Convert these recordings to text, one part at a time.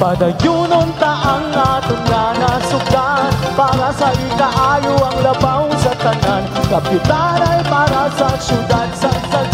Padayunon ta ang aton nga nasugdan Para sa ikaayo ang labaw sa tanan. Kapitan ay para sa syudad sa sagan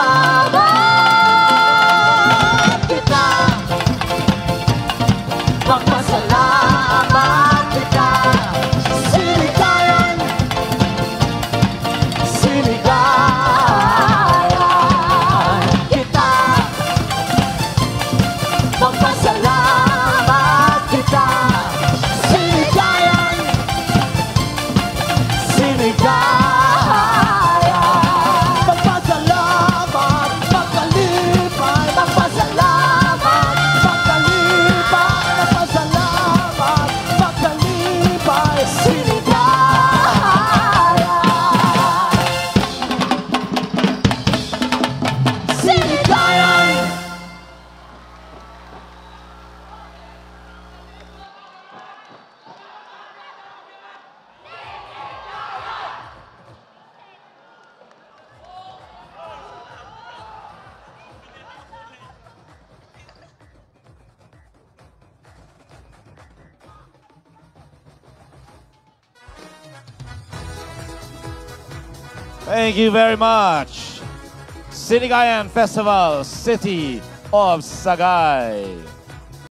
아. Thank you very much. Sinigayan Festival, City of Sagay.